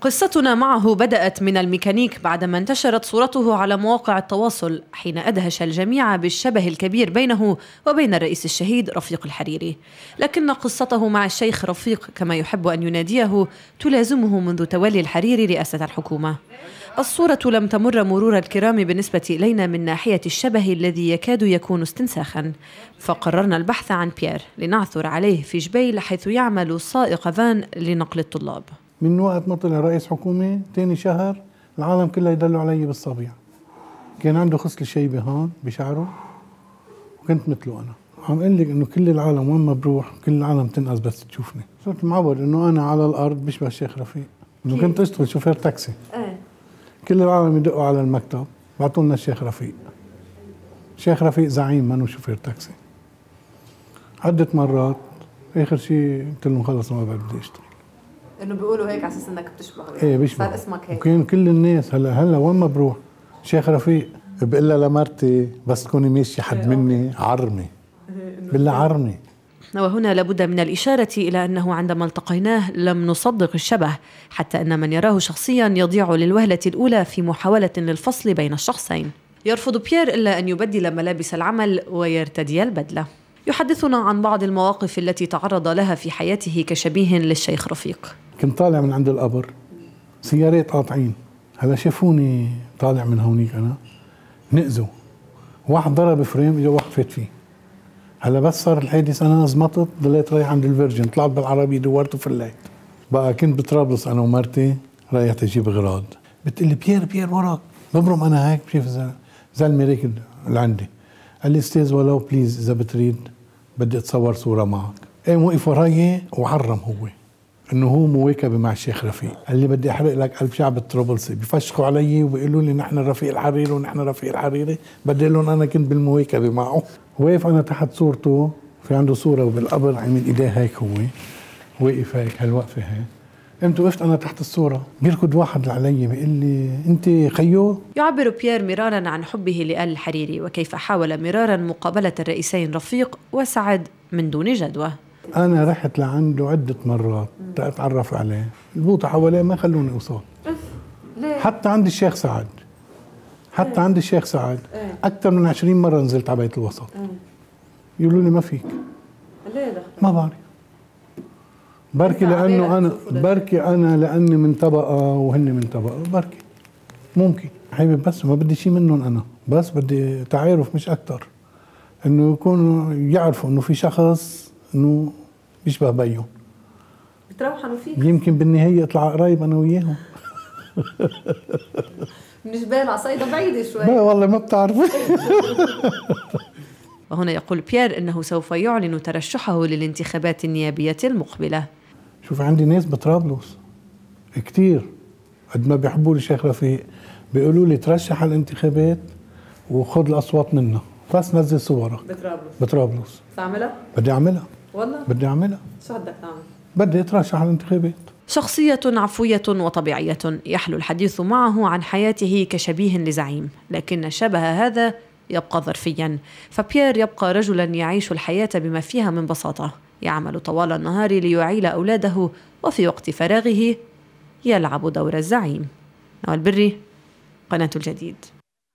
قصتنا معه بدأت من الميكانيك بعدما انتشرت صورته على مواقع التواصل حين أدهش الجميع بالشبه الكبير بينه وبين الرئيس الشهيد رفيق الحريري. لكن قصته مع الشيخ رفيق كما يحب أن يناديه تلازمه منذ تولي الحريري رئاسة الحكومة. الصورة لم تمر مرور الكرام بالنسبة إلينا من ناحية الشبه الذي يكاد يكون استنساخا. فقررنا البحث عن بيير لنعثر عليه في جبيل حيث يعمل سائق فان لنقل الطلاب. من وقت ما طلع رئيس حكومة تاني شهر العالم كلها يدلوا علي بالصبيع كان عنده خصلة شيبة هون بشعره وكنت مثله أنا. عم أقول لك إنه كل العالم وين ما بروح كل العالم تنقص بس تشوفني. صرت معود إنه أنا على الأرض بشبه الشيخ رفيق. إنه كنت أشتغل شوفير تاكسي. إيه. كل العالم يدقوا على المكتب بعطوا لنا الشيخ رفيق. الشيخ رفيق زعيم منو شوفير تاكسي. عدة مرات آخر شيء قلت لهم خلص ما بدي اشتغل إنه بيقولوا هيك على أساس إنك بتشبه إيه بيشبه. صار اسمك هيك. وكان كل الناس هلا هلا وين ما بروح شيخ رفيق بقول لها لمرتي بس تكوني ماشيه حد إيه، مني عرمي. بالله عرمي. وهنا لابد من الإشارة إلى أنه عندما التقيناه لم نصدق الشبه حتى أن من يراه شخصيا يضيع للوهلة الأولى في محاولة للفصل بين الشخصين. يرفض بيير إلا أن يبدل ملابس العمل ويرتدي البدلة. يحدثنا عن بعض المواقف التي تعرض لها في حياته كشبيه للشيخ رفيق. كنت طالع من عند القبر سيارات قاطعين. هلا شافوني طالع من هونيك أنا. نقزوا واحد ضرب frein اجى واحد فات فيه. هلا بس صار الحادث أنا زمطت ضليت رايح عند ال Virgin. طلعت بالعربية دورت وفليت. بقى كنت بطرابلس أنا ومرتي رايح تجيب اغراض بتقول لي بيير بيير وراك. ببرم أنا هيك بشوف زلمه راكض لعندي قال لي أستاذ ولو please إذا بتريد. بدي اتصور صورة معك. قام وقف وراي وعرم هو إنه هو مواكبه مع الشيخ رفيق. قال لي بدي أحرق لك قلب شعب الطرابلسي بفشخوا علي وبيقولوا لي نحن رفيق الحريري ونحن رفيق الحريري. بدي لهم أنا كنت بالمواكبه معه واقف أنا تحت صورته؟ في عنده صورة بالقبر عامل إيديه هيك هو. واقف هيك هالوقفة هيك. قمت وقفت أنا تحت الصورة بيركض واحد علي بيقول لي أنت خيو يعبر بيير مرارا عن حبه لآل الحريري وكيف حاول مرارا مقابلة الرئيسين رفيق وسعد من دون جدوى أنا رحت لعنده عدة مرات اتعرف عليه البوطة حواليه ما خلوني أوصل ليه؟ حتى عند الشيخ سعد حتى إيه؟ عند الشيخ سعد إيه؟ أكثر من 20 مرة نزلت على بيت الوسط إيه؟ يقولوا لي ما فيك ليه؟ ما بعرف بركي لأنه أنا بركي أنا لأني من طبقة وهن من طبقة بركي. ممكن. حبيبي بس ما بدي شيء منهم أنا. بس بدي تعارف مش أكثر إنه يكونوا يعرفوا إنه في شخص إنه بيشبه بيهم. بتروحنوا فيك؟ يمكن بالنهاية اطلع قريب أنا وياهم. من جبال عصيده بعيدة شوي. لا والله ما بتعرف وهنا يقول بيير إنه سوف يعلن ترشحه للانتخابات النيابية المقبلة. شوف عندي ناس بطرابلس كثير قد ما بيحبوا لي شيخ رفيق. بيقولوا لي ترشح على الانتخابات وخذ الأصوات منا بس نزل صورك. بطرابلس بطرابلس تعملها؟ بدي أعملها. والله؟ بدي أعملها. شو بدك تعمل؟ بدي أترشح على الانتخابات. شخصية عفوية وطبيعية. يحلو الحديث معه عن حياته كشبيه لزعيم. لكن شبه هذا يبقى ظرفيا. فبيير يبقى رجلا يعيش الحياة بما فيها من بساطة. يعمل طوال النهار ليعيل أولاده وفي وقت فراغه يلعب دور الزعيم. نوال بري قناة الجديد.